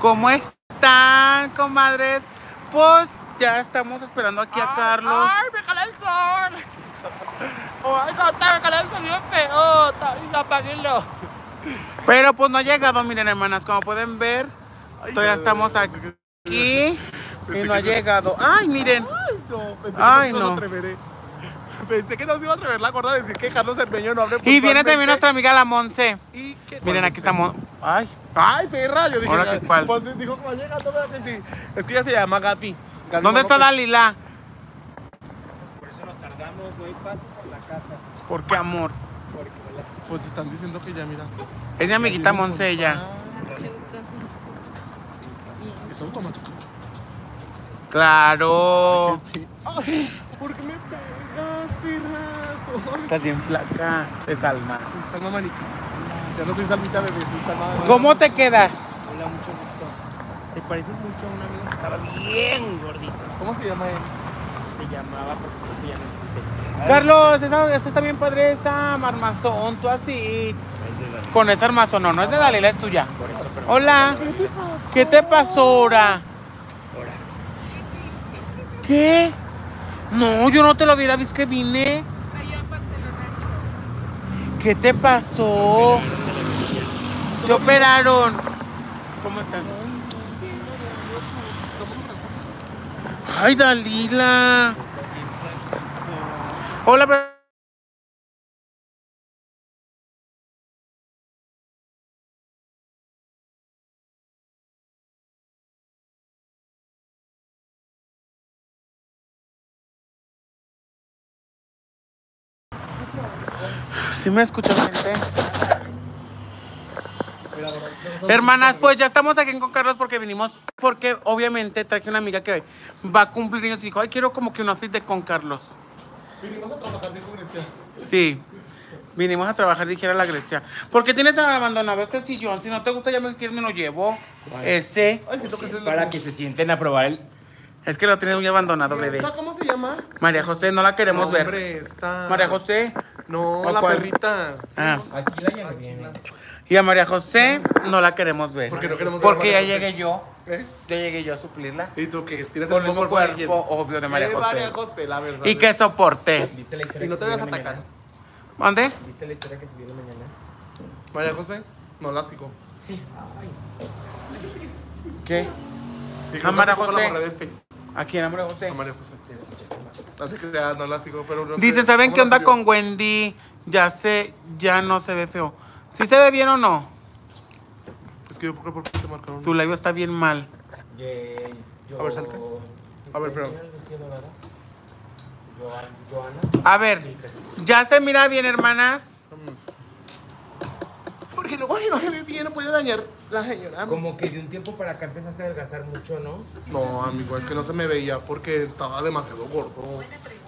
¿Cómo están, comadres? Pues ya estamos esperando aquí a Carlos. ¡Ay, me jala el sol! ¡Ay, no, me jala el sol bien feo! ¡Ya apáguenlo! Pero pues no ha llegado, miren, hermanas, como pueden ver, Ay, todavía estamos aquí y no ha llegado. Ay, miren. Ay, no, pensé Ay, que no. no. atreveré. Pensé que nos iba a atrever la gorda a decir que Carlos Cermeño no hable Y viene también nuestra amiga la Monse. Miren, aquí estamos. Ay, ¡Ay, perra! Yo dije, Ahora, ¿qué cuál? pues dijo que va llegando, ¿verdad que sí? Es que ella se llama Gaby. Gaby ¿dónde está. Dalila? Por eso nos tardamos, no hay paso por la casa. ¿Por qué amor? Porque la- Pues están diciendo que ya, mira. Es mi amiguita Monse ella. Es automático. Claro. Ay, ¿Por qué me pegas, perrazo? Estás bien flaca. Es alma. Salma Manita. Ya no soy Salmita bebé, soy Salma. ¿Cómo te quedas? Hola, mucho gusto. ¿Te pareces mucho a un amigo que estaba bien gordito? ¿Cómo se llama él? Se llamaba porque creo que ya no existe. Carlos, esa, esa está bien padre, esa marmazón, tú así. Ahí se la- Con esa armazón, no, no es de Dalila, es tuya. Por eso, pero- Hola. ¿Qué te pasa? ¿Qué te pasó ahora? Ahora. ¿Qué? No, yo no te lo hubiera visto que vine. ¿Qué te pasó? Te operaron. ¿Cómo estás? Ay, Dalila. Hola, ¿Sí me escuchas, gente? Hermanas, pues ya estamos aquí con Carlos porque vinimos, porque obviamente traje una amiga que va a cumplir años y dijo, ay, quiero como que un outfit de con Carlos. Vinimos a trabajar, dijo Grecia. Sí, vinimos a trabajar, dijera la Grecia. ¿Por qué tienes abandonado este sillón? Si no te gusta, ya me, me lo llevo. Ese. Ay, siento que Es para que se sienten a probar el. Es que lo tienes muy abandonado, bebé. ¿Esta cómo se llama? María José, no la queremos No, ver. Hombre, está. María José. No, ¿O la cuál? perrita. Ah. Aquí la ya no viene. Y a María José no la queremos ver. ¿Por qué no queremos ver a Porque ya María José? llegué yo. ¿Eh? Ya llegué yo a suplirla. ¿Y tú qué? ¿Tienes Con el mismo cuerpo alguien? obvio, de María Eh, José. María José, la verdad. Y que soporte. ¿Viste la historia Y no que te vayas a la atacar. mañana? ¿Mande? ¿Viste la historia que subió en la mañana? María José, no la sigo. ¿Qué? A María que José. ¿A quién, a María José? A María José. ¿Te escuchaste mal? No sé qué sea, no la sigo, pero no sé Dicen, ¿saben cómo qué la onda subió? con Wendy? Ya sé, ya no se ve feo. ¿Sí se ve bien o no? Es que yo, ¿por qué, por qué te marcaron? Su labio está bien mal. Yo- A ver, salte. A ver, pero-. A ver, ¿ya se mira bien, hermanas? Porque no, ay, no se ve bien, no puede dañar la señora. Como que de un tiempo para acá empezaste a adelgazar mucho, ¿no? No, amigo, es que no se me veía porque estaba demasiado gordo.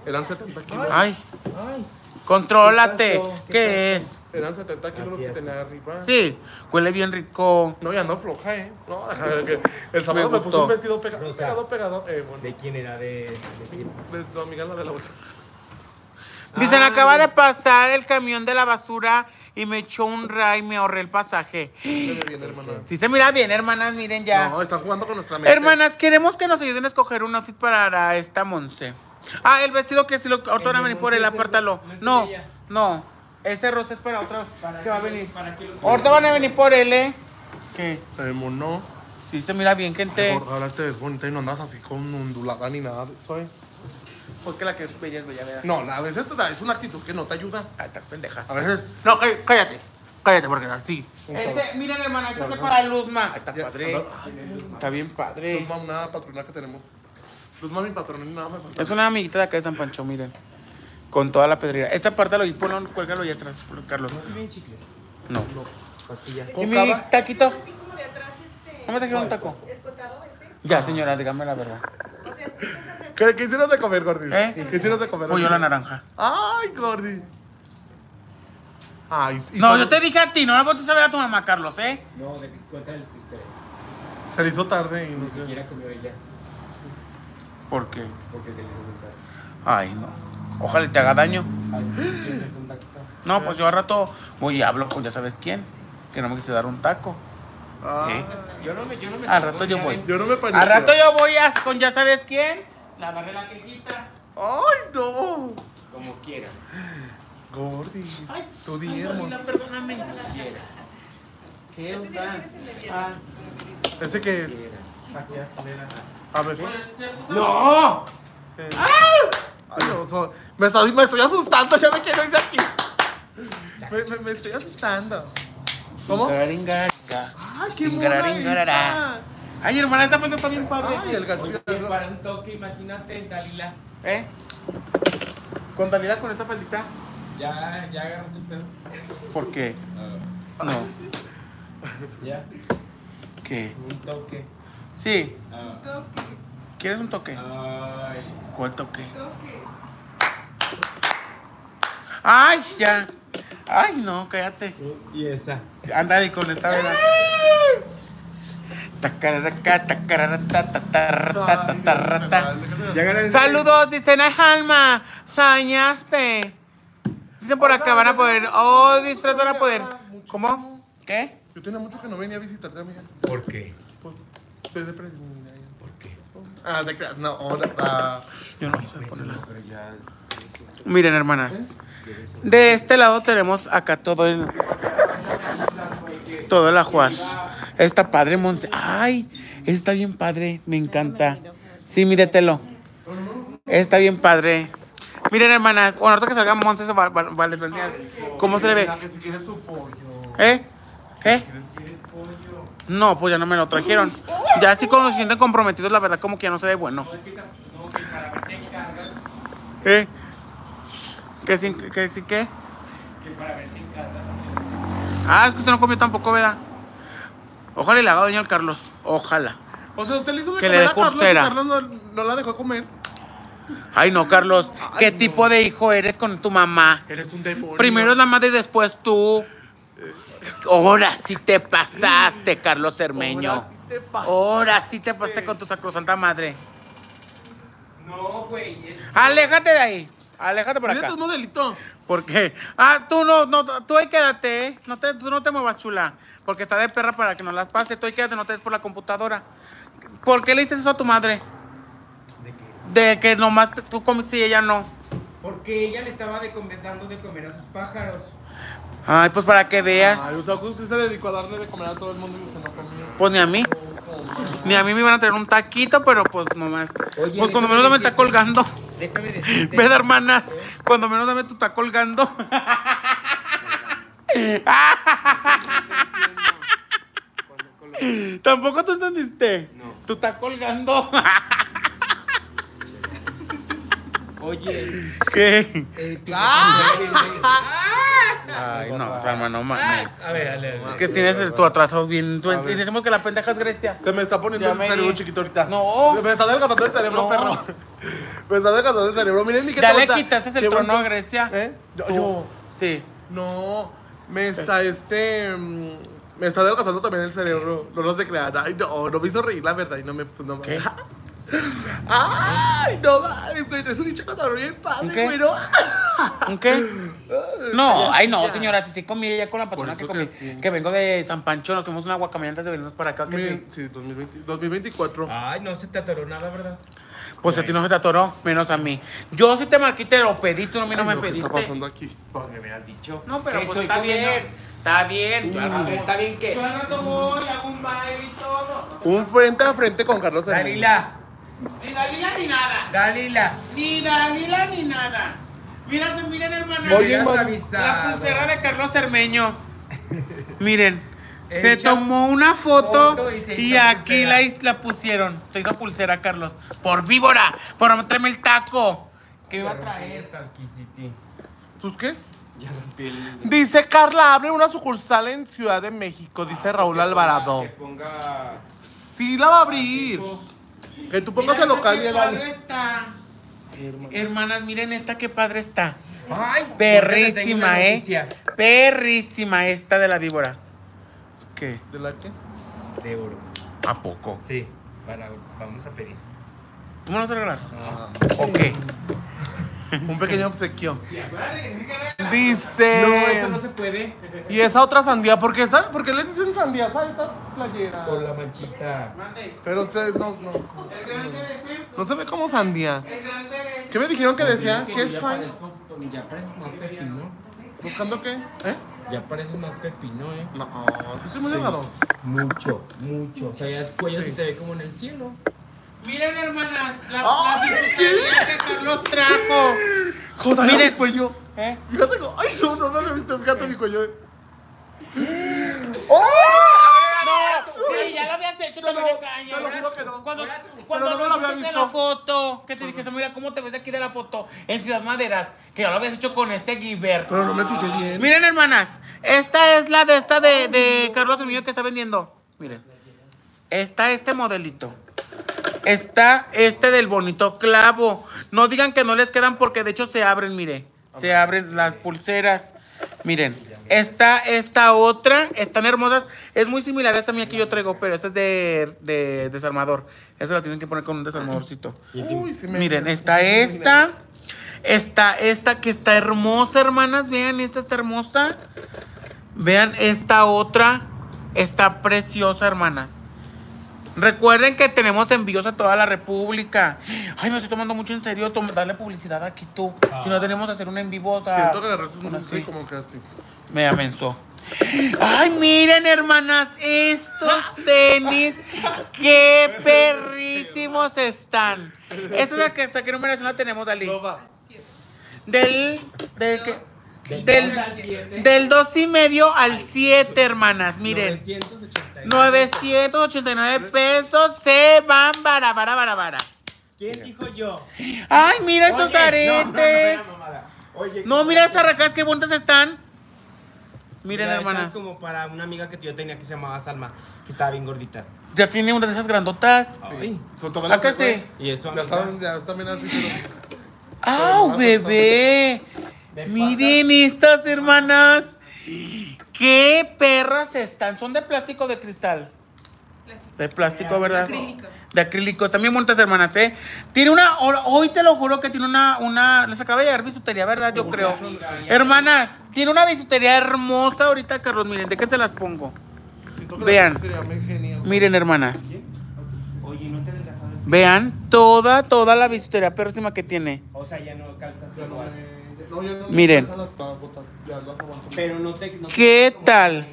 Eran 70 kilos. Ay, Ay. contrólate. ¿Qué pasó? ¿Qué, ¿Qué es? Eran 70 kilos los que es. tenía arriba. Sí, huele bien rico. No, ya ando floja, ¿eh? No, que el sábado Me gustó. un vestido pegado, Rosa. pegado, pegado. Eh, bueno. ¿De quién era? ¿De, de quién? De tu amiga la de la bolsa. Dicen, Ay. acaba de pasar el camión de la basura y me echó un ray y me ahorré el pasaje. Se ve bien, hermana. Sí se mira bien, hermanas, miren ya. No, están jugando con nuestra mente. Hermanas, queremos que nos ayuden a escoger un outfit para esta Monse. Ah, el vestido que si lo ahorita van a de venir por él, Monse es el- apártalo. no es No, ella. no. Ese rosa es para otra que va a venir. ¿Para qué lo Ahorita van a venir por él, ¿eh? ¿Qué? Mono. Sí se mira bien, gente. Gorda, ahora te ves bonita y no andas así con ondulada ni nada de eso, ¿eh? Porque la que es bella es bella, ¿verdad? No, a veces te da- es una actitud que no te ayuda. Ay, estás pendeja. A veces. No, cá- cállate. Cállate porque así. Este, miren, hermana, este es para Luzma. Está Ya, padre. anda- Ay, Está bien padre. Luzma, una patrona que tenemos. Luzma, mi patrona, ni nada me falta. Es una amiguita de acá de San Pancho, miren. Con toda la pedrera. Esta parte lo y ponlo, cuélgalo ya atrás, Carlos. ¿No tienen chicles? No. ¿Y mi taquito? ¿Cómo te quiero un taco? Escotado ese. Ya, señora, dígame la verdad. O sea. ¿Qué, qué hicieron de comer, Gordi? ¿Eh? ¿Qué hicieron de comer? Pollo a la naranja. Ay, Gordi. Ay, y No, yo te dije a ti, no le puedo saber a tu mamá, Carlos, ¿eh? No, de, cuéntale tu historia. Se le hizo tarde y no Ni sé. siquiera comió ella, ¿Por qué? porque se le hizo muy tarde. Ay, no. Ojalá te haga daño. No, pues yo al rato voy y hablo con ya sabes quién. Que no me quise dar un taco. Ah, ¿Eh? Yo no me, yo no me Al rato yo voy. Yo no me paniqueo. Al rato yo voy a, con ya sabes quién. Lavarle la quejita. Ay, no. Como quieras. Gordis. Ay, Tú diemos. Perdóname. ¿Qué Ese onda? tienes el de viernes. Ah, ¿Ese qué es? A ver. ¡No! Eh, Ay, no, so- me, estoy, me estoy asustando, ya me quiero ir de aquí. Me, me- me estoy asustando. ¿Cómo? Ay, qué mona. Ay, hermana, esta parte está bien padre. Ay, el ganchillo. Oye, para un toque, imagínate, Dalila. ¿Eh? ¿Con Dalila con esta faldita? Ya, ya agarraste el pedo. ¿Por qué? Ah, No. ya, ¿Qué? un toque. Sí. Ah, ¿Quieres un toque? ay. ¿Cuál toque? Toque. Ay, ya. Ay, no, cállate. Y esa. Ándale con esta verdad. Saludos, dicen ay, Alma. Dañaste. Dicen por acá van a poder. Oh, disfraz van a poder. ¿Cómo? ¿Qué? Yo tenía mucho que no venía a visitarte, amiga. ¿Por qué? Pues, estoy de presumida. ¿Por qué? Ah, te creas. No. Ah, Yo no sé ponerla. Miren, hermanas. De este lado tenemos acá todo el. Todo el ajuar. Está padre, Monse. Ay, está bien padre. Me encanta. Sí, míretelo. Está bien padre. Miren, hermanas. Bueno, ahorita que salga Monse, se va, va- va- les voy a enseñar cómo se le ve. quieres tu pollo. No, pues ya no me lo trajeron. Ya así cuando se sienten comprometidos, la verdad, como que ya no se ve bueno. ¿Eh? ¿Qué sin qué? sin qué? Ah, es que usted no comió tampoco, ¿verdad? Ojalá y le haga daño al Carlos. Ojalá. O sea, usted le hizo de Que le comer dé a Carlos y. Carlos no, no la dejó comer. Ay, no, Carlos. ¿Qué no. tipo de hijo eres con tu mamá? Eres un demonio. Primero es la madre y después tú. Ahora sí te pasaste, Carlos Cermeño. Ahora sí te pasas. Ahora sí te pasaste con tu sacrosanta madre. No, güey. Es... Aléjate de ahí. Aléjate por acá. tu modelito. ¿Por qué? Ah, tú no, no, tú ahí quédate, ¿eh? No te, tú no te muevas, chula. Porque está de perra para que no las pase. Tú ahí quédate, no te des por la computadora. ¿Por qué le dices eso a tu madre? ¿De qué? De que nomás tú comiste y ella no. Porque ella le estaba de comer- dando de comer a sus pájaros. Ay, pues para que veas. Ay, o sea, que usted se dedicó a darle de comer a todo el mundo y usted no comió. Pues ni a mí. Ni a mí me iban a traer un taquito, pero pues nomás. Oye, pues cuando menos me está colgando. Déjame decirte. Ve, hermanas. Cuando menos dame tú está colgando. Tampoco tú entendiste. No. Tú estás colgando. Oye. ¿Qué? Eh, Ay, no, Salma, no mames. A ver, dale, dale. Es que tienes el- tu atraso bien. Tú, y decimos que la pendeja es Grecia. Se me está poniendo Ya el me cerebro di. chiquito ahorita. No. Me está adelgazando el cerebro, No. perro. Me está adelgazando el cerebro. Miren mi que Ya le quitaste el trono bonito. a Grecia. ¿Eh? Yo, Tú. yo. Sí. No. Me está este. mm, Me está adelgazando también el cerebro. No lo sé crear. Ay, no. No me hizo reír, la verdad. Y no me. pues, No, ¿Qué? Ay, no mames, güey. Traes un hincha cotorro bien ¿Un padre, qué? güey. No. ¿Un qué? No, ay no, señora, si sí comí ya con la Por patrona que comí. que Que, sí. vengo de San Pancho, nos comimos una guacamaya antes de venirnos para acá. Que sí. sí, 2020, 2024. Ay, no se te atoró nada, ¿verdad? Pues a ti no se te atoró, menos a mí. Yo sí te marqué y te lo pedí, tú no, a mí no Ay, me ¿Qué pediste. está pasando aquí? Porque me has dicho. No, pero ¿Qué pues estoy está comiendo? bien. Está bien. Al A rato- ¿está bien qué? Yo al rato voy, hago un baile y todo. Un frente a frente con Carlos. Dalila, Ni Dalila ni nada. Dalila. Ni Dalila ni nada. Mira, miren, hermana. Oye. La pulsera de Carlos Cermeño. Miren, se tomó una foto, foto y aquí la, la pusieron. Se hizo pulsera, Carlos. Por víbora, por meterme el taco. ¿Qué iba a traer? Esta. ¿Tus qué? Ya rompí el. Dice Carla, abre una sucursal en Ciudad de México, dice Raúl Que ponga- Alvarado. Que ponga. Sí la va a abrir. Que tú pongas Mira el local qué padre está. Hermanas, miren esta, qué padre está. Ay, tengo Perrísima, una ¿eh? noticia. Perrísima esta de la víbora. ¿Qué? ¿De la qué? De oro. ¿A poco? Sí. Para, vamos a pedir. ¿Tú me lo vas a regalar? Ah. ¿O qué? Un pequeño obsequio. No, Dice. eso no se puede. Y esa otra sandía, ¿por qué, sa- ¿por qué le dicen sandía a esta playera? Por la manchita. Mande. Pero se, no, no, El grande de no se ve como sandía. El grande de. ¿Qué me dijeron que decía? Que ¿Qué es fan? parezco- Ya pareces más pepino. ¿Buscando qué? ¿Eh? Ya pareces más pepino, eh. No, sí estoy muy delgado. Mucho, mucho. O sea, ya el cuello se te ve como en el cielo. Miren, hermanas, la, la bisutería que Carlos trajo. Joder, Miren. mi cuello. ¿Eh? Fíjate, co- ay, no, no, no había visto, fíjate mi cuello. Sí, ya lo habías hecho, Te te lo- engaño. te lo juro que no. Cuando, cuando no no lo había visto. la foto, que te dije, mira cómo te ves de aquí de la foto en Ciudad Maderas, que ya lo habías hecho con este Giver. Pero no me fijé bien. Miren, hermanas, esta es la de esta de, de Carlos mío que está vendiendo. Miren, está este modelito. Está este del bonito clavo. No digan que no les quedan porque de hecho se abren, mire. Se abren las pulseras. Miren, está esta otra. Están hermosas. Es muy similar a esta mía que yo traigo, pero esta es de, de desarmador. Esa la tienen que poner con un desarmadorcito. Uy, sí me- Miren, está esta. Está esta que está hermosa, hermanas. Vean, esta está hermosa. Vean esta otra. Está preciosa, hermanas. Recuerden que tenemos envíos a toda la República. Ay, me estoy tomando mucho en serio darle publicidad aquí tú. Si no tenemos que hacer un en vivo, o sea, Siento que agarraste un bueno, dulce sí. como que así. Me amenzó. Ay, miren, hermanas, estos tenis, qué perrísimos están. Esta es la que está, ¿qué numeración la tenemos, Dalí? Del, del, que- Del del, dos al siete. del dos y medio al 7, hermanas, miren. 989. 989 pesos se van para, para, para, para. ¿Quién dijo yo? Ay, mira estos Oye, no, no, no, aretes. no, mamada. Oye, No, mira estas racas, qué bonitas están. Miren, mira, hermanas. Es como para una amiga que yo tenía que se llamaba Salma, que estaba bien gordita. Ya tiene una de esas grandotas. Sí. Son todas ¿A las qué que sí? Y eso, Ya amiga, están, ya están bien así. ¡Ah, bebé! ¿Me Miren estas hermanas. ¡Qué perras están! ¿Son de plástico o de cristal? De plástico, ¿verdad? Acrílico. De acrílico. Están bien bonitas, hermanas, ¿eh? Tiene una... Hoy te lo juro que tiene una... una les acaba de llegar bisutería, ¿verdad? Yo creo. Hermanas, tiene una bisutería hermosa ahorita, Carlos. Miren, ¿de qué se las pongo? Vean. Miren, hermanas. Te? Vean toda, toda la bisutería perrísima que tiene. O sea, ya no calzas igual. No, ya no Miren. las botas, ya las aguanto. Pero no te. no ¿Qué tal?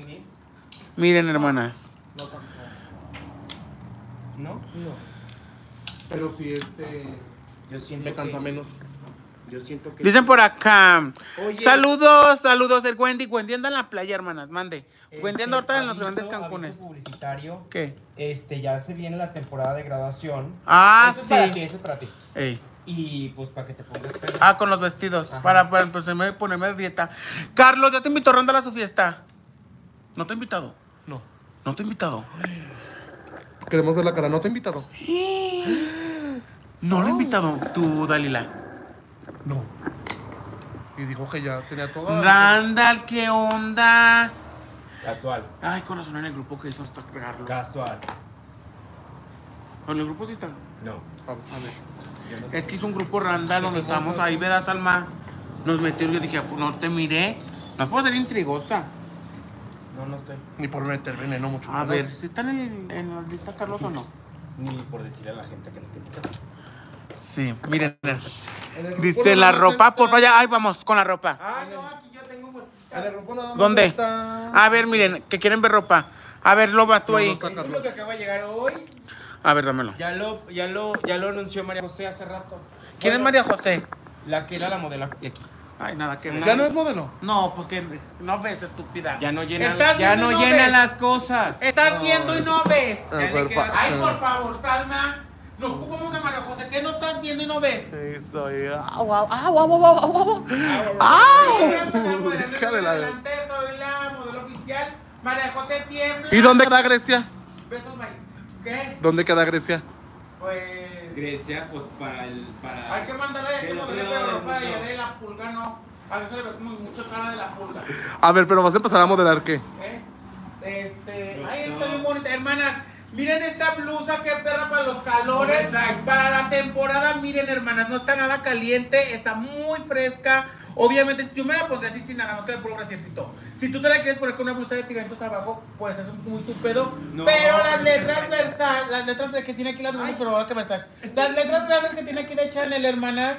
Miren, hermanas. No tanto. ¿No? No. Pero sí, este. Yo siento Me cansa que- menos. Yo siento que. Dicen por acá. Oye. Saludos, saludos. El Wendy. Wendy anda en la playa, hermanas. Mande. Este, Wendy anda ahorita en los grandes Cancunes. publicitario. ¿Qué? Este, ya se viene la temporada de graduación. Ah, Eso es para ti, sí. eso es para ti. Ey. Y pues para que te pongas pelo. Ah, con los vestidos. Ajá. Para, para empezarme, ponerme de dieta. Carlos, ¿ya te invitó Randall a su fiesta? ¿No te ha invitado? No. ¿No te ha invitado? Queremos ver la cara, ¿no te he invitado? No lo he invitado tú, Dalila. No. Y dijo que ya tenía toda. Randall, ¿qué onda? Casual. Ay, corazón en el grupo que hizo hasta pegarlo. Casual. En el grupo sí está. No. A ver. no Es que hizo un grupo Randall donde estábamos ahí, ¿verdad, Salma? Nos metieron y yo dije, pues no te miré. No puedo ser intrigosa. No, no estoy. Ni por meter veneno mucho. A ver, ¿si están en, en la lista Carlos o no? Ni por decirle a la gente que no te invita. Sí, miren. Dice la ropa, está- por allá. Ay, vamos, con la ropa. Ah, no, aquí yo tengo más ¿Dónde? está- A ver, miren, que quieren ver ropa. A ver, Loba, tú No, ahí. no está es lo que acaba de llegar hoy. A ver, dámelo. Ya lo, ya lo, ya lo anunció María José hace rato. ¿Quién es Bueno, María José? La que era la modelo de aquí. Ay, nada que ver. ¿Ya no es modelo? No, pues que no ves, estúpida. Ya no llena, Estás ya viendo no y llena ves. las cosas. Estás viendo y no ves. Ya le queda- Ay, por favor, Salma. No ocupamos a María José. ¿Qué no estás viendo y no ves? Sí, soy. Au, au, au, au, au, au, au. Voy a empezar a modelar Hija de la- adelante, soy la modelo oficial. María José tiembla. ¿Y dónde queda Grecia? Besos, Mike. ¿Qué? ¿Dónde queda Grecia? Pues. Grecia, pues para el. Para... Hay que mandarle a la del ropa de de la pulga, no. A veces le ve como mucha cara de la pulga. A ver, pero vas a empezar a modelar qué? ¿Eh? Este. Los Ay, está dos. bien bonita. Hermanas, Miren esta blusa, qué perra para los calores. Para la temporada, miren, hermanas, no está nada caliente, está muy fresca. Obviamente, yo me la pondré así sin nada más que el puro brasiercito. Si tú te la quieres poner con una blusa de tirantos abajo, pues es muy tu pedo. No. Pero las letras Versace, las letras de que tiene aquí las grandes, pero ahora que Versace. Las letras grandes que tiene aquí de Chanel, hermanas,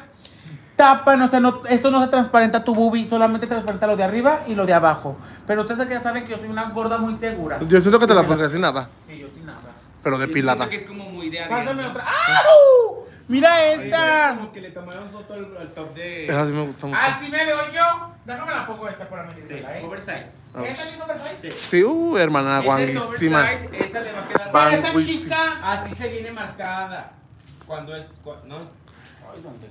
tapan, o sea, no, esto no se transparenta tu boobie, solamente transparenta lo de arriba y lo de abajo. Pero ustedes ya saben que yo soy una gorda muy segura. Yo siento que te la pondría sin nada, Sí, yo sin nada. pero Yo depilada. siento que es como muy de Pásame otra. ¡Au! Mira esta. Como que le tomaron foto al, al top de. Esa sí me gusta mucho. Así me veo yo. Déjame la pongo esta para Sí, meterla, ¿eh? oversize. Ah. ¿Esta es oversize? Sí. Sí, uh, hermana, Esa es guanguísima. oversize, esa le va a quedar. Pero esta chica. Así se viene marcada. Cuando es. cu- no es.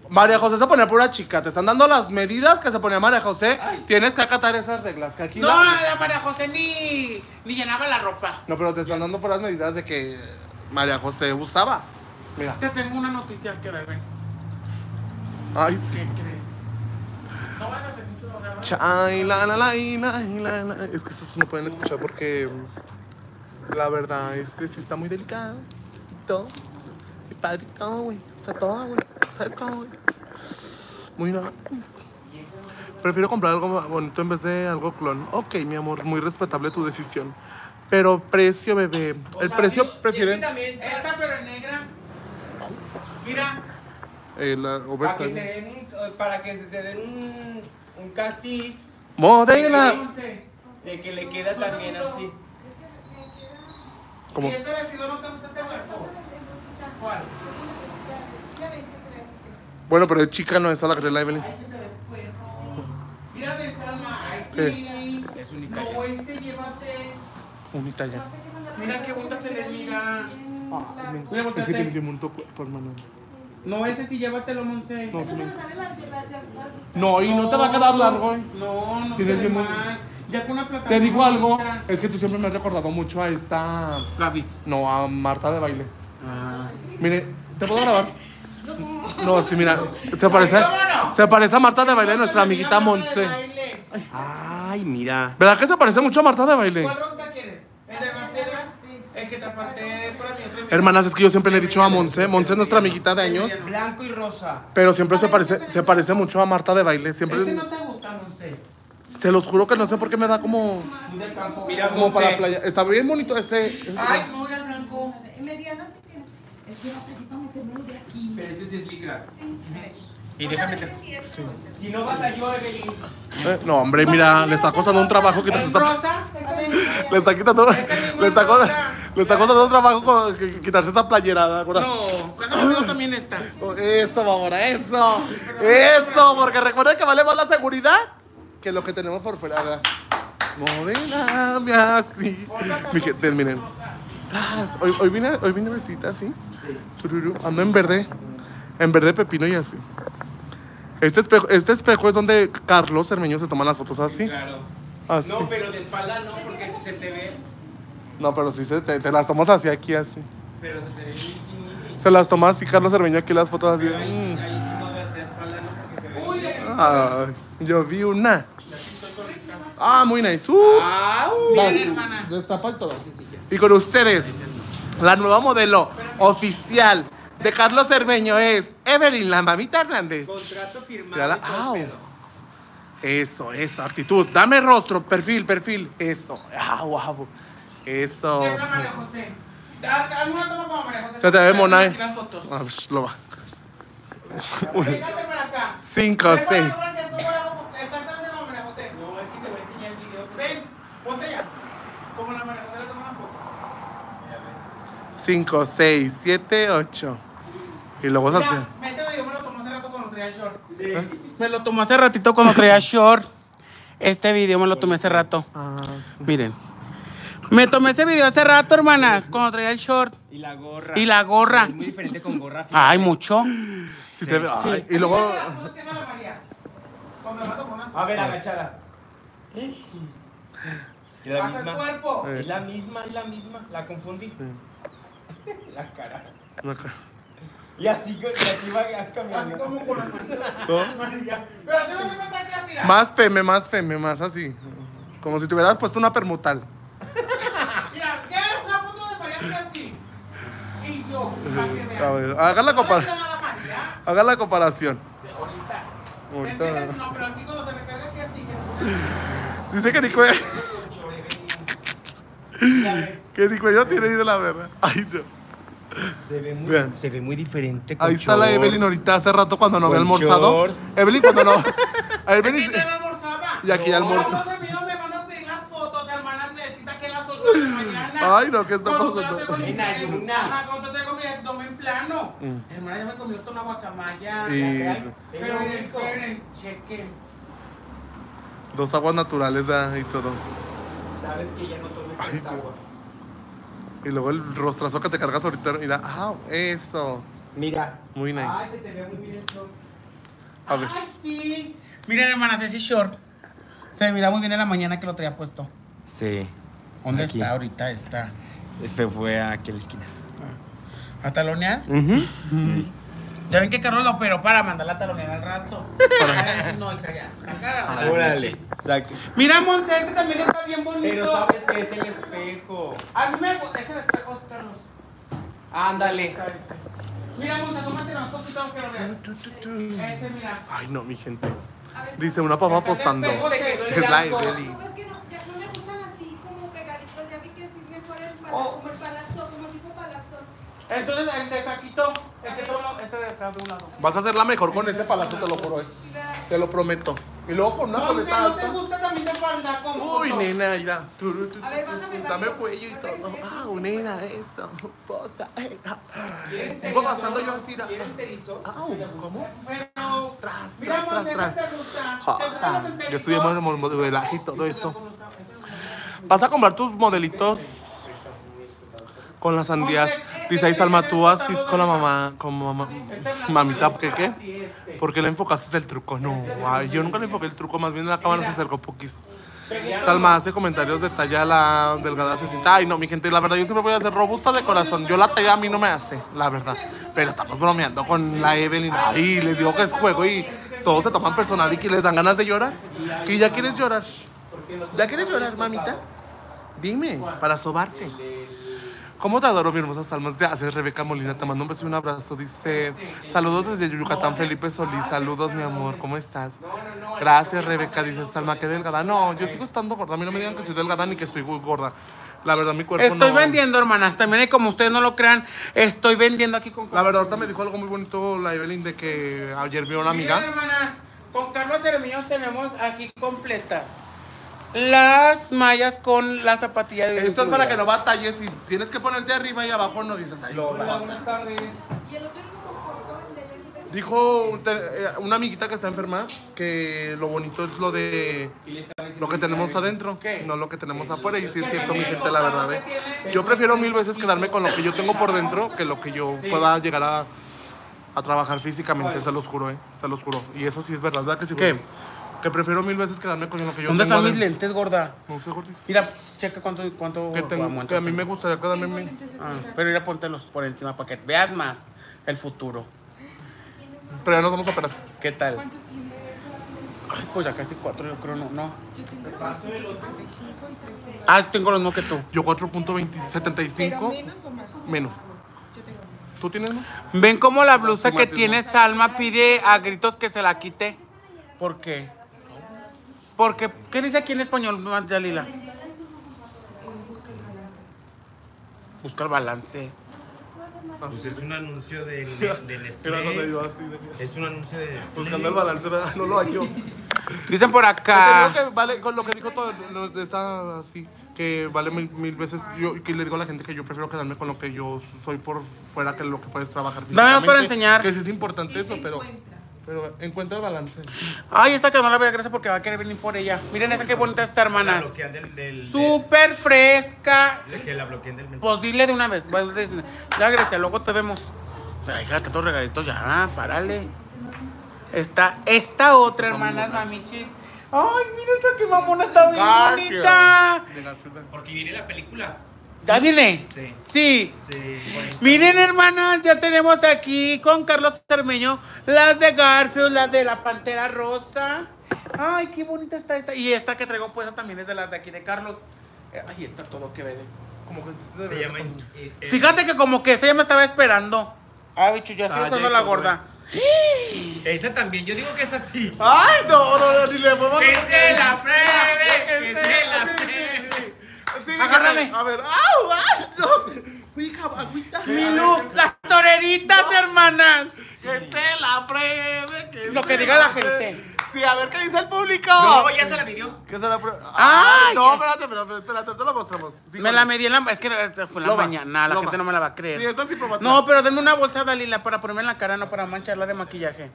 María José se ponía pura chica. Te están dando las medidas que se ponía María José. Tienes que acatar esas reglas. Que aquí No, la- la María José ni, ni llenaba la ropa. No, pero te están dando por las medidas de que María José usaba. Mira. Te tengo una noticia que deben. Ay, ¿Qué sí. crees? No vas a hacer mucho, o sea, no- Chay, la, la, la, la, la, la. Es que estos no pueden escuchar porque la verdad, este sí está muy delicado. Todo. Y padre, todo, güey. O sea, todo, güey. ¿Sabes cómo, güey? Muy nice. Prefiero comprar algo bonito en vez de algo clon. Ok, mi amor, muy respetable tu decisión. Pero precio, bebé. O El sea, precio sí, prefieren. Esta pero negra. Mira. eh, la Para que se den, un- para que se den un, un casis Modela. Monse, de que le queda también así. Como ¿Y este vestido no te gusta este? ¿Cuál? Bueno, pero de chica no es a la que la Evelyn. Mira de sí. Es única. No, este llévate. Unita ya. Mira qué bonita se le mira. Mira, Es que un hermano. No, ese sí llévatelo, Monse. No, sí me- No, No, y no te va a quedar largo. ¿eh? No, no Tienes te bien ve muy- mal. Ya con una plataforma. Te digo algo, bonita. es que tú siempre me has recordado mucho a esta. Gaby. No, a Marta de baile. Ah. Mire, ¿te puedo grabar? No, sí, mira, se parece, Ay, se parece a Marta de baile, nuestra amiguita Monse. Ay, mira. ¿Verdad que se parece mucho a Marta de baile? ¿Cuál rosa quieres? ¿El de que te aparté por así otro Hermanas, es que yo siempre le he dicho a Monse, Monse es nuestra amiguita de años, Blanco y rosa. pero siempre se parece, se parece mucho a Marta de baile. Siempre, Este no te gusta, Monse. se los juro que no sé por qué me da como, Muy del campo. Mira, como para la Monse. playa. Está bien bonito ese. ese- Ay, no, era blanco. Mediano sí tiene. Es que va para metérmelo de aquí. Pero este sí es licra. Sí, a ver. Y déjame te- sí Si no vas a yo, Evelyn. Eh, no, hombre, mira, le está costando un trabajo quitarse ¿Es esa. rosa? A ver, Le está quitando, le está, es co- rosa. le está costando un trabajo quitarse esa playera, ¿verdad? No, ver también esta. Eso, ahora, eso, eso, porque recuerden que vale más la seguridad que lo que tenemos por fuera. ¿verdad? Modelame así. Mi gente, miren. Hoy, hoy vine, hoy vine vestida así. Ando en verde. En verde pepino y así. Este espejo, este espejo es donde Carlos Cermeño se toma las fotos así. Claro. Así. No, pero de espalda no, porque se te ve. No, pero sí se, te, te las tomas así, aquí, así. Pero se te ve muy sin Se las toma así Carlos Cermeño aquí las fotos así. Pero ahí, sí- Mm. ahí sí no, de, de espalda no, porque se ve. Uy, de Ay, yo vi una. Ah, muy nice. Uh. ¡Au! Miren, Vale, hermana. Destapa el todo. Y con ustedes, la nueva modelo oficial de Carlos Cermeño es Evelyn, la mamita Hernández. Contrato firmado. Au. Eso, eso, actitud. Dame rostro, perfil, perfil. Eso. Ah, guau. Eso. Una. Se te ve mona, Aquí eh. Ah, sh, lo va. Fíjate para acá. Cinco, seis. Exactamente como María José. No, es que te voy a enseñar el video. Ven, ponte allá. Como la María José le toma las fotos. Cinco, seis, siete, ocho. Y luego se hace. Mira, este video me lo tomó hace rato cuando traía short. Sí. Me lo tomó hace ratito cuando traía short. Este video me lo tomé hace rato. Ah, sí. Miren. Me tomé ese video hace rato, hermanas, cuando traía el short. Y la gorra. Y la gorra. Es muy diferente con gorra. fíjate. Ay, mucho. Sí te ay, y luego. A ver, agachada. Sí, la Hasta el misma. cuerpo. Eh. Es la misma, es la misma. La confundí. Sí. La cara. Acá. Y así, y así va Así caminando. como con las manitas. ¿No? Pero si no se me está así. Más feme, más feme, más así. Como si te hubieras puesto una permutal. Mira, ¿quieres una foto de María así? que vean. A ver, hagan la ¿No le compara- queda la María? Hagan la comparación. Ahorita. Ahorita. No, pero aquí cuando se recarga aquí así que Dice que Nico Que Nico no tiene idea la verdad. Ay, no. Se ve muy, Vean. se ve muy diferente. con Ahí está la short. Evelyn ahorita hace rato cuando no había Con almorzado. short. Evelyn cuando no. A Evelyn. ¿Quién te? Y aquí ya almuerzo. Los amigos me van a pedir las fotos, hermanas, necesita que a las 8 de la mañana. Ay, no, ¿qué está Cuando pasando? En ayunas. Ajá, Cuando tengo mi abdomen plano. Mm. Hermana, ya me comió toda una guacamaya. Y- Pero miren, esperen, chequen. Dos aguas naturales ¿verdad? y todo. Sabes que ya no tomes tanta agua. Y luego el rostrazo que te cargas ahorita. Mira, ah, eso. Mira. Muy nice. Ay, se te ve muy bien el short. A ver. Ay, sí. Miren, hermanas, ese short. Se mira muy bien en la mañana que lo traía puesto. Sí. ¿Dónde Aquí. está ahorita? Está. Fue, fue aquí a la esquina. ¿A talonear? Sí. Ya ven que Carlos lo operó para mandarla a talonear al rato. no, hija, ya. Saca- Órale. Mira, Monte, este también está bien bonito. Pero sabes que es el espejo. A mí me gusta. Ese es espejo, Carlos. Ándale. Mira, Monte, tómate un poquito que lo veas. Ese, mira. Ay, no, mi gente. Dice una papá posando. Es la Evelyn. No, es que no, ya no me gustan así como pegaditos. Ya vi que sí mejor el palazzo, Oh. como el palazzo, como tipo palazzo. Entonces, el de saquito, ese de acá de un lado. Vas a ser la mejor con este palazo, te lo juro, eh. Te lo prometo. Y luego con una coleta ¿no te gusta también de falda? como Uy, foto? nena, mira. Turu, tu, tu, A ver, bájame Dame cuello y todo. Ah, nena, eso. Posa. ah. Iba pasando yo así. Au, ¿cómo? Pero, Tras, mira, tras, tras, tras. te gusta. ¿Te Jota, gustan los Yo estudié mod- mod- modelaje y todo eso. Vas a comprar tus modelitos con las sandías. Dice ahí Salma, tú así con la mamá, con mamá, mamita, ¿qué qué? ¿Por qué le enfocaste el truco? No, yo nunca le enfoqué el truco, más bien la cámara se acercó poquis. Salma hace comentarios de talla la delgada se sienta. Ay, no, mi gente, la verdad, yo siempre voy a ser robusta de corazón. Yo la talla a mí no me hace, la verdad. Pero estamos bromeando con la Evelyn. Ay, les digo que es juego y todos se toman personal y que les dan ganas de llorar. Y ya quieres llorar. ¿Ya quieres llorar, mamita? Dime, para sobarte. ¿Cómo te adoro, mi hermosa Salma? Gracias, Rebeca Molina. Te mando un beso y un abrazo. Dice, saludos desde Yucatán, Felipe Solís. Saludos, mi amor. ¿Cómo estás? Gracias, Rebeca. Dice, Salma, qué delgada. No, yo sigo estando gorda. A mí no me digan que estoy delgada ni que estoy muy gorda. La verdad, mi cuerpo Estoy no- vendiendo, hermanas. También, como ustedes no lo crean, estoy vendiendo aquí con La verdad, ahorita me dijo algo muy bonito la Evelyn de que ayer vio una Miren, amiga. hermanas, con Carlos Hermiños tenemos aquí completas las mallas con la zapatilla de Esto es para que no batalles y tienes que ponerte arriba y abajo no dices ahí. Buenas tardes. Y el otro es Dijo te- eh, una amiguita que está enferma que lo bonito es lo de lo que tenemos adentro, ¿Qué? no lo que tenemos afuera. Y sí es cierto, mi gente, la verdad. ¿eh? Yo prefiero mil veces quedarme con lo que yo tengo por dentro que lo que yo pueda llegar a, a trabajar físicamente, se los juro, ¿eh? Se los juro. Y eso sí es verdad, ¿verdad que sí? Que prefiero mil veces quedarme con lo que yo ¿Dónde tengo están mis lentes, gorda? No sé, gordito. Mira, checa cuánto, cuánto Que, tengo- que a mí tengo. me gustaría quedarme en. Ah, pero ir a póntelos por encima para que veas más el futuro. Pero ya nos vamos a operar. ¿Qué tal? Ay, pues ya casi cuatro, yo creo, no. no. Ah, tengo lo mismo que tú. Yo 4.75 menos. ¿Tú tienes más? ¿Ven cómo la blusa que tiene Salma pide a gritos que se la quite? ¿Por qué? Porque, ¿qué dice aquí en español, Dalila? Busca el balance. Pues es un anuncio de, de, de Era donde Nestlé. yo así. de- Es un anuncio de Nestlé. Buscando el balance, ¿verdad? no lo hallo. Dicen por acá. que vale, con lo que dijo todo, lo- está así, que vale mil, mil veces, yo que le digo a la gente que yo prefiero quedarme con lo que yo soy por fuera que lo que puedes trabajar Dame para enseñar. Que sí es importante eso, pero, pero encuentra el balance. Ay, esta que no la voy a gracias porque va a querer venir por ella. Miren esa qué bonita está, La hermanas. bloquean del, del, Súper fresca. del- que la bloqueen del mensaje. Pues dile de una vez. Ya, Grecia, luego te vemos. Ay, ya, tantos regalitos ya, párale. Está esta otra, hermanas, mamichis. Ay, mira esta que mamona está bien Garfield. bonita. De. Porque viene la película. ¿Ya viene? Sí. Sí. Sí. Miren, hermanas, ya tenemos aquí con Carlos Cermeño las de Garfield, las de la Pantera Rosa. Ay, qué bonita está esta. Y esta que traigo puesta también es de las de aquí de Carlos. Eh, Ay, está todo que ver. Como que Se deberías llama. eh, eh, Fíjate que como que ese ya me estaba esperando. Ah, bicho, ya estoy Ah, buscando la gorda. Esa también, yo digo que es así. Ay, no, no, no, ni le podemos Que se la pruebe, que se la pruebe. Sí. Agárrame. A ver, ¡au! ¡Ay, no! Hija, agüita. Milu, las toreritas, hermanas. Que se la pruebe. Que Lo que diga la gente. Sí, a ver qué dice el público. No, ya se la pidió. Que se la pruebe. Ay, Ay, no, espérate, pero, pero espérate, te la mostramos. Sí, Me la medí en la... Es que fue en la Loba, mañana, la loba. gente no me la va a creer. Sí, esa sí probate. No, pero denme una bolsa, Dalila, para ponerme en la cara, no para mancharla de maquillaje.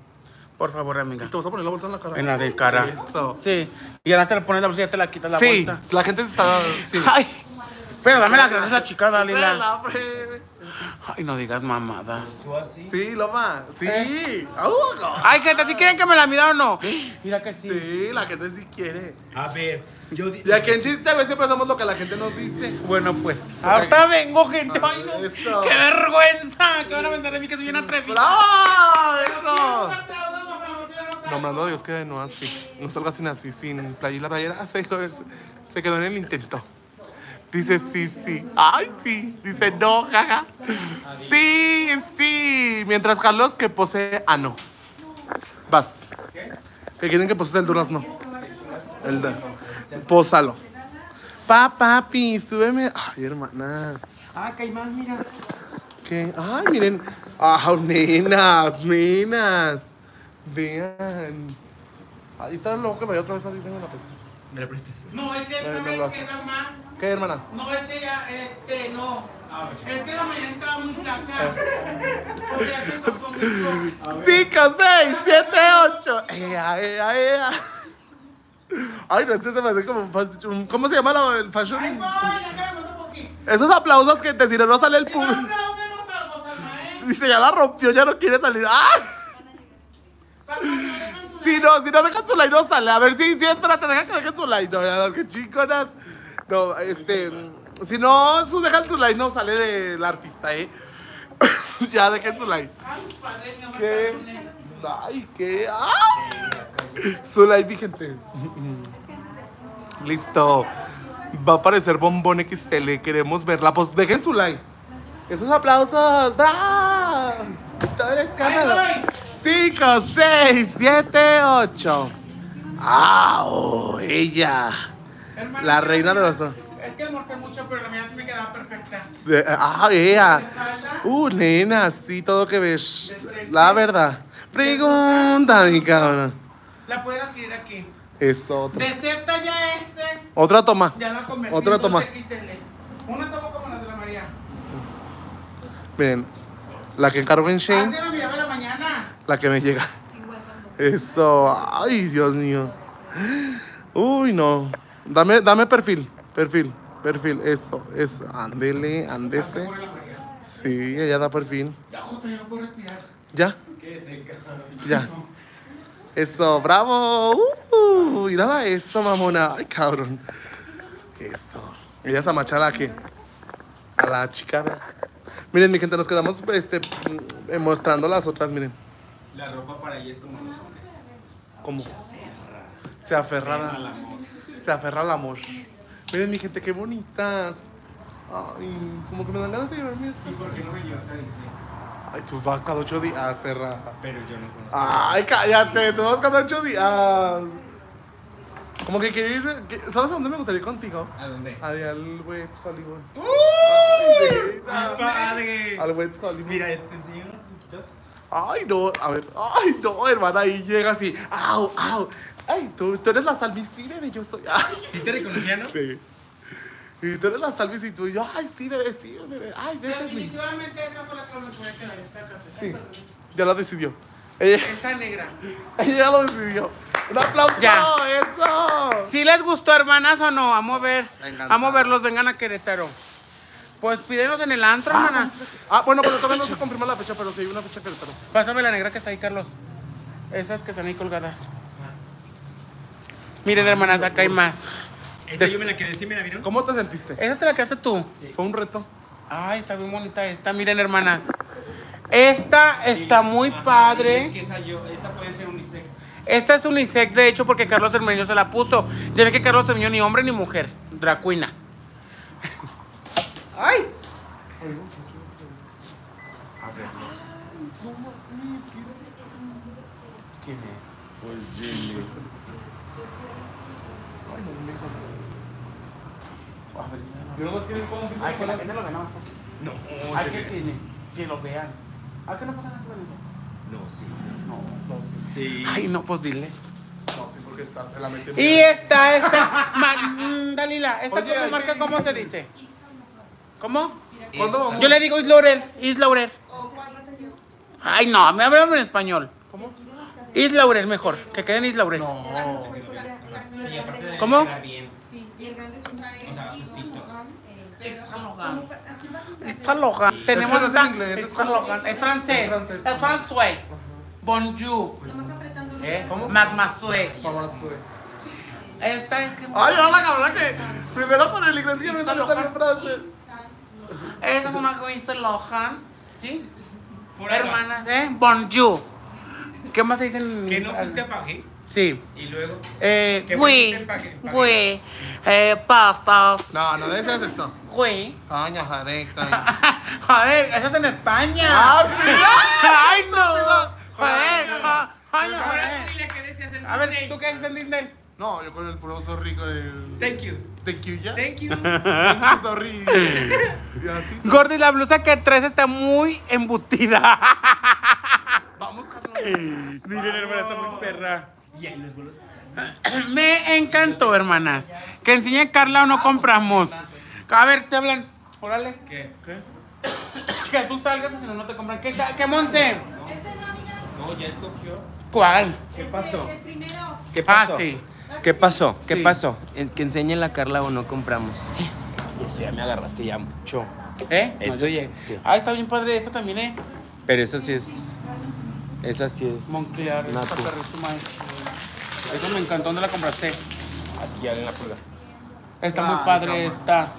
Por favor, amiga. Te vas a poner la bolsa en la cara. En la de cara. Eso. Sí. Y ahora te la pones la bolsa y ya te la quitas la sí, bolsa. la gente está. Sí. Ay. Pero dame las gracias a esa chica, Dalila. la. Ay, no digas mamadas. Tú así. Sí, Loma. Sí. ¿Eh? Ay, gente, ¿sí quieren que me la mida o no? Mira que sí. Sí, la gente sí quiere. A ver, yo Y aquí en Chiste TV siempre hacemos lo que la gente nos dice. Bueno, pues. Ahorita vengo, gente. Ay, no. ¡Qué vergüenza! ¿Qué van a pensar de mí que soy bien atrevida? ¡Bravo! ¡Eso! Nombrando a Dios que no así. No salga sin así, sin playa y la playera. Se, se quedó en el intento. Dice sí, sí. Ay, sí. Dice no, jaja. Sí, sí. Mientras Carlos que posee ano. Vas. Que quieren que poses el durazno. El de. Pósalo. Pa, papi, súbeme. Ay, hermana. Ah, que hay más, mira. ¿Qué? Ay, miren. Ah, nenas, nenas. Vean. Ahí está lo que me dio otra vez así tengo la pesa. ¿Me la prestas? No, es que, no ¿sabes qué, mamá? ¿Qué, hermana? No, es que ya, este, no. Es que la mañana estaba muy flaca. Porque hace costó mucho. 5, 6, 7, 8. Ea, ea, ea. Ay, no, este se me hace como un un- ¿Cómo se llama la- el fashion? Ay, voy, acá me falta poquito. Esos aplausos que te si no, no sale el no público. no ¿eh? Dice, ya la rompió, ya no quiere salir. ¡Ah! Salma, no Si no, si no dejan su like, no sale. A ver, sí, sí, espérate, deja que dejen su like. No, ya, qué chingonas. No, este. Si no su, dejan su like, no sale del artista, ¿eh? ya dejen su like. ¿Qué? Ay, qué. ¡Ay! Su like, mi gente. Listo. Va a aparecer Bombón XL. Queremos verla. Pues dejen su like. Esos aplausos. ¡Ah! Todo el escándalo. Ahí 5, 6, 7, 8. ¡Ah! ella. Hermana, La reina de los. Es que almorcé mucho, pero la mía sí me quedaba perfecta. de- ¡Ah, ella! Uh, nena, sí, todo que ves. La verdad. Pregunta, mi cabrón. La pueden adquirir aquí. Es otro. De ser talla este, Otra toma. ya la convertí Otra toma. 2XL. Una toma como la de la María. Miren, la que encargo en Shane, la mirada de la mañana. la que me llega. Eso, ay, Dios mío. Uy, no. Dame, dame perfil, perfil, perfil. Eso, eso. Ándele, ándese. Por la María. Sí, ella da perfil. Ya, Jota, ya no puedo respirar. Ya. Ya. Eso, bravo. Uh, mírala eso, mamona. Ay, cabrón. Eso. Ella se amacha a que. A la chica. Miren, mi gente, nos quedamos este, mm, mostrando las otras, miren. La ropa para ella es como los hombres. Como. Se aferra Al al amor. Se aferra al amor. Miren, mi gente, qué bonitas. Ay, como que me dan ganas de llevarme esta. ¿Y por qué no me llevaste a Disney? Ay, tú vas cada ocho días, perra. Pero yo no conozco. Ay, cállate, tú vas cada ocho días. Como que quiero ir. ¿Sabes a dónde me gustaría ir contigo? ¿A dónde? Allá al West Hollywood. Ay, padre! Al West Hollywood. Mira, te enseño unos truquitos. Ay, no, a ver. Ay, no, hermana, ahí llega así. Au, au. Ay, tú, tú eres la Salvis, sí, bebé, yo soy. Ay, ¿Sí te reconocían, no? sí. Y tú eres la Salvis y tú y yo, ay, sí, bebé, sí, bebé. Ay, bésame. Definitivamente esa fue la que me puede quedar esta café. Sí, ya la decidió. Ella, Esta negra. ella ya lo decidió. Un aplauso, Ya. eso. Si les gustó, hermanas, o no, vamos a ver. Vamos a verlos, vengan a Querétaro. Pues pídenos en el antro, hermanas. Ah, bueno, pero todavía no se confirma la fecha, pero sí hay una fecha que pero. Pásame la negra que está ahí, Carlos. Esas que están ahí colgadas. Miren, hermanas, acá hay más. Esta yo me la quedé, ¿sí me la vieron? ¿Cómo te sentiste? Esa te la que hace tú. Fue un reto. Ay, está bien bonita esta. Miren, hermanas. Esta está muy Ajá, Es padre. que esa, yo, esa puede ser unisex. Esta es unisex, de hecho, porque Carlos Hermeño se la puso. Ya ven que Carlos Hermeño ni hombre ni mujer. Dracuina. ¡Ay! ¿Quién es? Pues Jimmy. A ver, Yo nomás quiero ir con las Ay, que la gente lo más. No, Hay se que ve. tiene, que lo vean. ¿A qué no pasan así No, sí. No. No, sí. Sí. Ay, no, pues dile. No, sí, porque está, se la mete. Y esta, esta. mm, Dalila, ¿esta hay marca? ¿Cómo se dice? ¿Cómo? ¿Cuándo vamos? Yo le digo Islaurer. Islaurer. Ay, no, me hablan en español. ¿Cómo? Islaurer mejor. Que queden. No. Sí, aparte de ¿Cómo? quedar bien. Sí, y el grande es O sea, justito. Esta Logan. Esta Logan. Tenemos no es inglés, es francés. Es francés. Es francés. Bonjour. ¿Eh? ¿Cómo? Magmasue. Esta es que. Ay, ahora la cabrona que primero con el inglés y me salió también francés. Esta es una que dice Lohan. ¿Sí? Hermanas, ¿eh? Bonjour. ¿Qué más se dicen? Que no fuiste a Paje Sí. y luego. Eh, ¿Qué oui, fuiste en paque- en paque? oui, eh, pastas, No, no debes hacer esto. oui. Caña, jareca. Joder, eso es en España. Ah, Ay, no. Joder, jo- ay, no, joder. En A ver. ¿tú qué haces en Disney? No, yo con el puro con el. Thank you. Thank you ya. Thank you. Thank you, sorry. Y así. Gordy, la blusa que traes está muy embutida. Vamos, Carlos. Miren, hermana, está muy perra. Y ahí los bolos. Me encantó, hermanas. Que enseñe Carla o no compramos. A ver, te hablan. Órale. ¿Qué? Que tú salgas o si no, no te compran. ¿Qué, qué monte? Ese no, amiga. No, ya escogió. ¿Cuál? ¿Qué Ese, pasó? El primero. ¿Qué Ah, pasó? sí. ¿Qué pasó? ¿Qué Sí. pasó? Que enseñe la Carla o no compramos. Eso ya me agarraste ya mucho. ¿Eh? Eso ya. sí. Ah, está bien padre. Esta también, ¿eh? Pero esa sí es. Esa sí es. Monclear. es. Esa me encantó. ¿Dónde la compraste? Aquí ya en la pulga. Está Ay, muy padre cama. esta.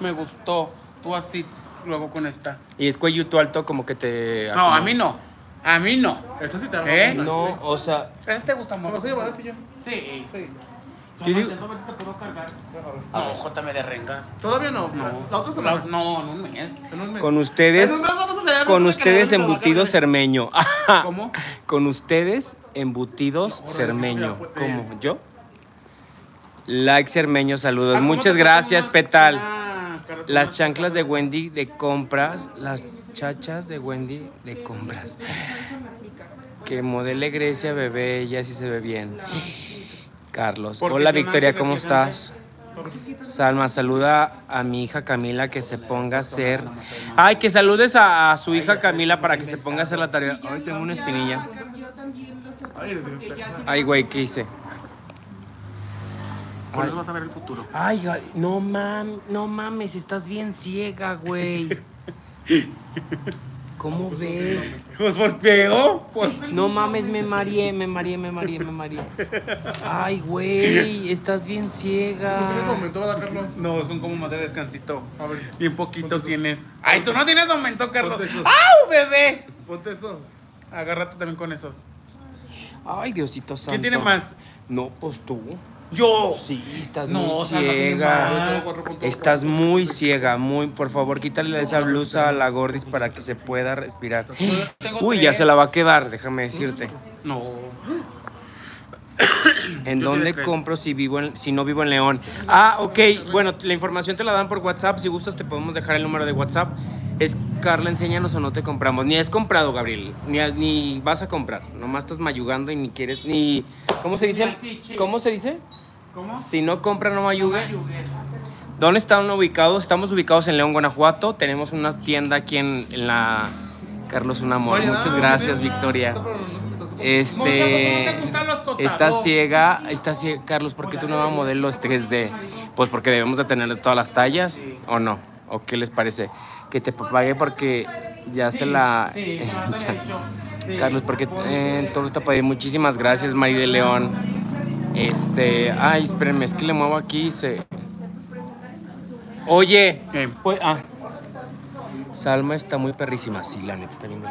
Me gustó. Tú así luego con esta. Y es cuellito alto como que te. No, a mí no. A mí no. Eso sí te ¿Eh? No, o sea. ¿Esa te gusta ¿Me más? vas a llevar así ya? Sí. Sí. No digo- intento ver si te puedo cargar. A. No, me derrenga. Todavía no. No. La otra semana. La- no, no, no es. En un mes. Con ustedes. En un mes vamos a hacer Con ustedes embutidos vacaciones. cermeño. ¿Cómo? Con ustedes embutidos Ahora cermeño. sí, ya puede- ¿Cómo? ¿Yo? Like cermeño, saludos. Ah, ¿cómo Muchas te gracias? Petal. Ah, Las chanclas de Wendy de compras, las chachas de Wendy de compras. Que modele Grecia, bebé, ella sí se ve bien. Carlos. Hola Victoria, ¿cómo estás? Salma, saluda a mi hija Camila que se ponga a hacer. Ay, que saludes a, a su hija Camila para que se ponga a hacer la tarea. Ay, tengo una espinilla. Ay, güey, ¿qué hice? Eso vas a ver el futuro. Ay, no mames, no mames, estás bien ciega, güey. ¿Cómo ves? Pues por pegó. Pues. No mames, me mareé, me mareé, me mareé, me mareé. Ay, güey, estás bien ¿En ese ciega. momento va a dar Carlos? No, es con como más de descansito. A ver. Bien poquito tienes. Ay, tú no tienes aumento, Carlos. ¡Au, bebé! Ponte eso. Agárrate también con esos. Ay, Diosito santo. ¿Quién tiene más? No, pues tú. Yo. Sí, estás No, muy ciega. Estás muy ciega, muy. Por favor, quítale esa blusa a la gordis para que se pueda respirar. Uy, ya se la va a quedar, déjame decirte. No. ¿En Yo dónde compro si vivo en, si no vivo en León? Ah, ok. Bueno, la información te la dan por WhatsApp. Si gustas, te podemos dejar el número de WhatsApp. Es Carla, enséñanos o no te compramos. Ni has comprado, Gabriel. Ni, ni vas a comprar. Nomás estás mayugando y ni quieres. Ni. ¿Cómo se dice? ¿Cómo se dice? ¿Cómo? Si no compra, no mayugue. ¿Dónde están ubicados? Estamos ubicados en León, Guanajuato. Tenemos una tienda aquí en, en la. Carlos, un amor. Oye, Muchas no, gracias, Victoria. Este. Estás ciega, estás ciega. Carlos, ¿por qué tu nueva modelo es 3D? Pues porque debemos de tener todas las tallas, ¿o no? ¿O qué les parece? Que te pague porque ya se la... Sí, se la. Carlos, porque eh, todo está pagado. Muchísimas gracias, Mari de León. Este, ay, espérenme, es que le muevo aquí y se... Oye, ¿Qué? pues, ah. Salma está muy perrísima, sí, la neta está bien.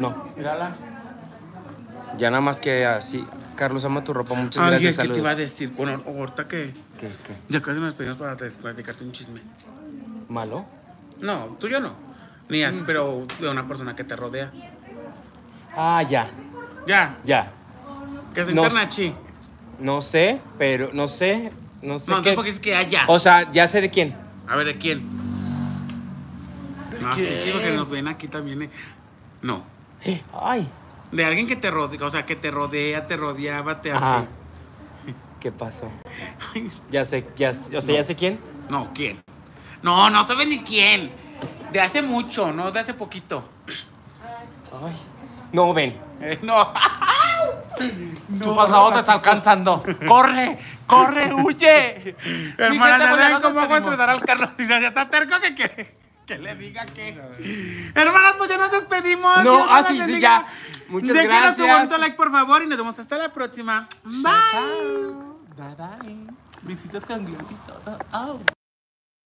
No, Mírala. ya nada más que así. Carlos, ama tu ropa, muchas Ay, gracias. es que te iba a decir. Bueno, ahorita que ¿Qué, qué? ya casi nos pedimos para te- platicarte un chisme. malo. No, tuyo no. Ni así, pero de una persona que te rodea. Ah, ya, Ya, ya. que es No internachi. No sé, pero no sé, no sé No, qué. porque es que haya. O sea, ya sé de quién. A ver, ¿de quién? No, sí, quién? chico, que nos ven aquí también. eh. No. Ay, De alguien que te rodea, o sea, que te rodea, te rodeaba, te Ajá. hace. ¿qué pasó? Ya sé, ya, sé- o sea, ya sé quién. No, ¿quién? No, no sabes ni quién. De hace mucho, no de hace poquito. Ay. No, ven. Eh, no. Tu pasado te está alcanzando. ¡Corre! ¡Corre! ¡Huye! Hermanas, gente, ya pues, saben cómo hago estresar al Carlos. Ya está terco que quiere que le diga que. Hermanas, pues ya nos despedimos. No, Dios ah, sí, ya. Muchas Déjenos su gracias. bonito like, por favor, y nos vemos hasta la próxima. Bye. Bye bye. Besitos con glosito. Oh.